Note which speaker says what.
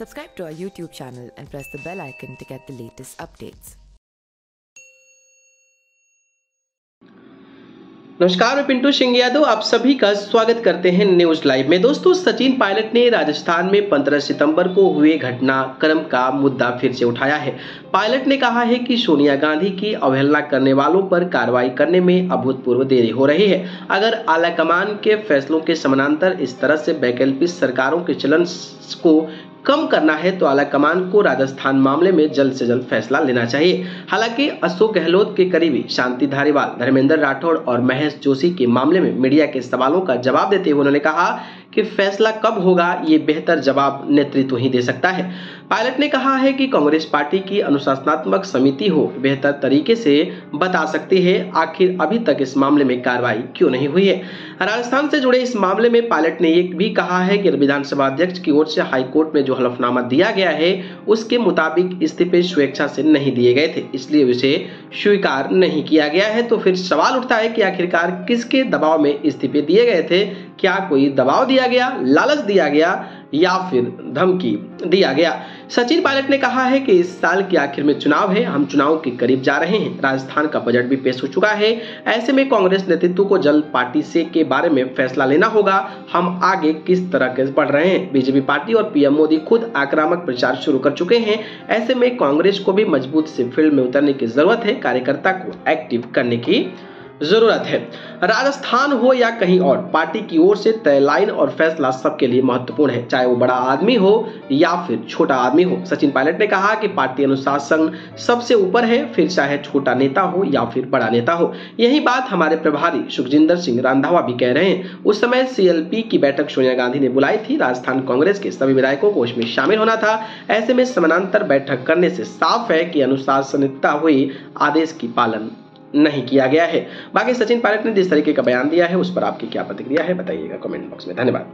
Speaker 1: Subscribe to our YouTube channel and press the bell icon to get the latest updates.
Speaker 2: नमस्कार, मैं पिंटू सिंह यादव आप सभी का स्वागत करते हैं न्यूज़ लाइव में। दोस्तों, सचिन पायलट ने राजस्थान में 15 सितंबर को हुए घटनाक्रम का मुद्दा फिर से उठाया है। पायलट ने कहा है कि सोनिया गांधी की अवहेलना करने वालों पर कार्रवाई करने में अभूतपूर्व देरी हो रही है। अगर आलाकमान के फैसलों के समानांतर इस तरह से वैकल्पिक सरकारों के चलन को कम करना है तो आला कमान को राजस्थान मामले में जल्द से जल्द फैसला लेना चाहिए। हालाँकि अशोक गहलोत के करीबी शांति धारीवाल, धर्मेंद्र राठौड़ और महेश जोशी के मामले में मीडिया के सवालों का जवाब देते हुए उन्होंने कहा कि फैसला कब होगा, ये बेहतर जवाब नेतृत्व ही दे सकता है। पायलट ने कहा है कि कांग्रेस पार्टी की अनुशासनात्मक समिति हो, बेहतर तरीके से बता सकती है, आखिर अभी तक इस मामले में कार्रवाई क्यों नहीं हुई है? राजस्थान से जुड़े इस मामले में पायलट ने ये भी कहा है कि विधानसभा अध्यक्ष की ओर से हाईकोर्ट में जो हलफनामा दिया गया है, उसके मुताबिक इस्तीफे स्वेच्छा से नहीं दिए गए थे, इसलिए उसे स्वीकार नहीं किया गया है। तो फिर सवाल उठता है कि आखिरकार किसके दबाव में इस्तीफे दिए गए थे क्या कोई दबाव दिया गया, लालच दिया गया या फिर धमकी दिया गया? सचिन पायलट ने कहा है कि इस साल के आखिर में चुनाव है, हम चुनाव के करीब जा रहे हैं। राजस्थान का बजट भी पेश हो चुका है। ऐसे में कांग्रेस नेतृत्व को जल्द पार्टी से के बारे में फैसला लेना होगा। हम आगे किस तरह के बढ़ रहे हैं? बीजेपी पार्टी और पीएम मोदी खुद आक्रामक प्रचार शुरू कर चुके हैं। ऐसे में कांग्रेस को भी मज़बूत से फ़ील्ड में उतरने की ज़रूरत है, कार्यकर्ता को एक्टिव करने की ज़रूरत है। राजस्थान हो या कहीं और, पार्टी की ओर से तय लाइन और फैसला सबके लिए महत्वपूर्ण है। चाहे वो बड़ा आदमी हो या फिर छोटा आदमी हो। सचिन पायलट ने कहा कि पार्टी अनुशासन सबसे ऊपर है, फिर चाहे छोटा नेता हो या फिर बड़ा नेता हो। यही बात हमारे प्रभारी सुखजिंदर सिंह रंधावा भी कह रहे हैं। उस समय सीएलपी की बैठक सोनिया गांधी ने बुलाई थी। राजस्थान कांग्रेस के सभी विधायकों को उसमें शामिल होना था। ऐसे में समानांतर बैठक करने से साफ़ है कि अनुशासनिकता हुई आदेश की पालन। नहीं किया गया है। बाकी सचिन पायलट ने जिस तरीके का बयान दिया है, उस पर आपकी क्या प्रतिक्रिया है, बताइएगा कमेंट बॉक्स में। धन्यवाद।